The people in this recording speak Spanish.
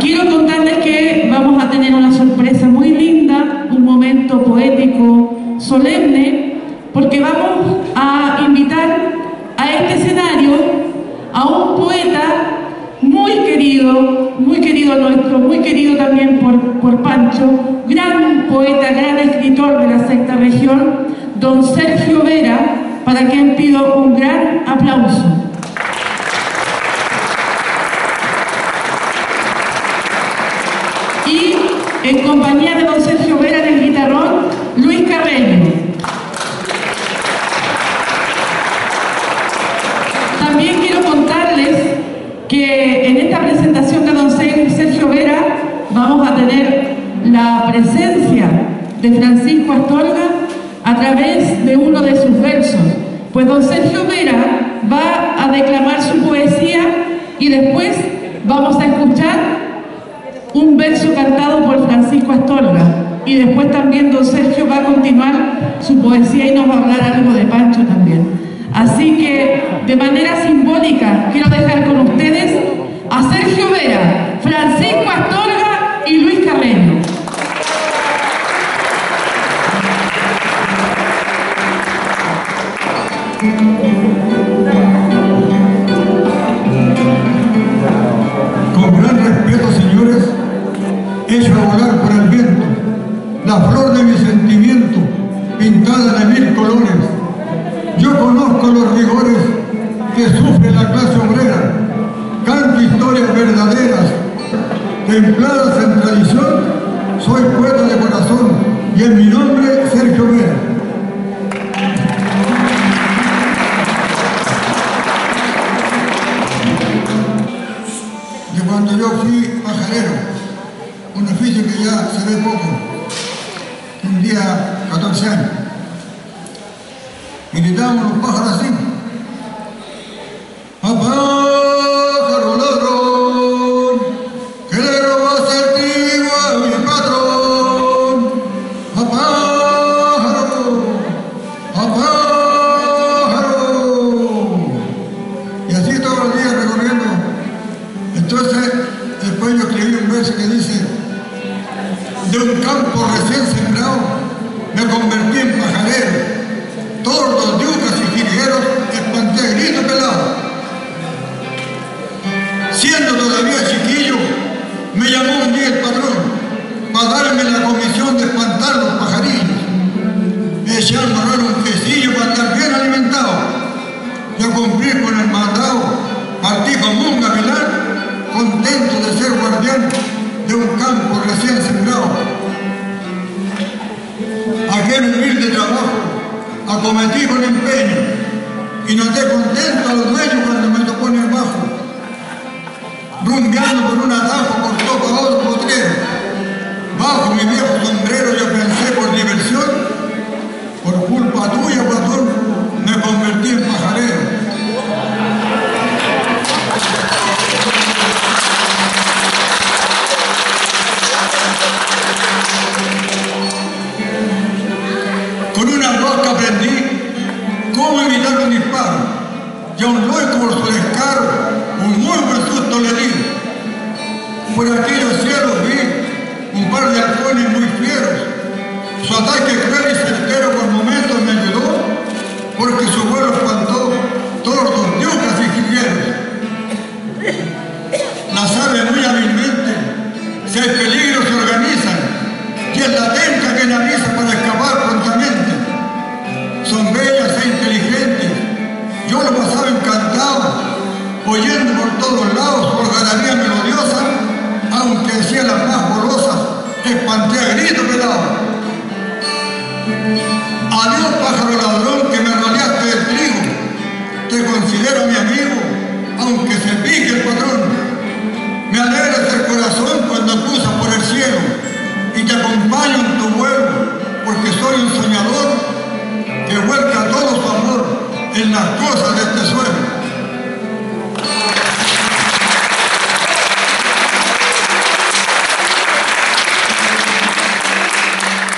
quiero contarles que vamos a tener una sorpresa muy linda, un momento poético, solemne, porque vamos a invitar a este escenario a un poeta muy querido, muy querido nuestro, muy querido también por, por Pancho, gran poeta, gran escritor de la sexta región, don Sergio Vera, para quien pido un gran aplauso. Y en compañía de don Sergio Vera del guitarrón, Luis Carreño. También quiero contarles que en esta presentación de don Sergio Vera vamos a tener la presencia de Francisco Astorga a través de uno de sus versos. Pues don Sergio Vera va a declamar su poesía y después vamos a escuchar un verso cantado por Francisco Astorga. Y después también don Sergio va a continuar su poesía y nos va a hablar algo de Pancho también. Así que de manera simbólica quiero dejar con ustedes a Sergio Vera, Francisco Astorga y Luis Carreño. Con gran respeto, señores, hecho a volar la flor de mi sentimiento, pintada de mil colores. Yo conozco los rigores que sufre la clase obrera, canto historias verdaderas, templadas en tradición, soy poeta de corazón y en mi nombre Sergio Vera. de cuando yo fui pajarero, un oficio que ya se ve poco, un día 14 años. Y gritábamos los pájaros así. Yo cumplí con el mandado, partí como un gavilán contento de ser guardián de un campo recién sembrado. Aquel humilde trabajo acometí con empeño y noté contento a los dueños cuando me tocó en el bajo, rumbeando por un atajo por toco a otro potrero. Una rosca aprendí cómo evitar un disparo. Y a un loco por su descaro, un muy buen susto le di. Por aquellos cielos vi un par de halcones muy fieros. Su ataque cruel y certero por momentos me ayudó, porque su vuelo espantó tordos, yucas y jilgueros. Las aves muy hábilmente, si hay peligro, se organizan y es la tenca todos lados por galería melodiosa, aunque decía las más golosas, espanté a grito pelado. Adiós pájaro ladrón que me rodeaste del trigo, te considero mi amigo,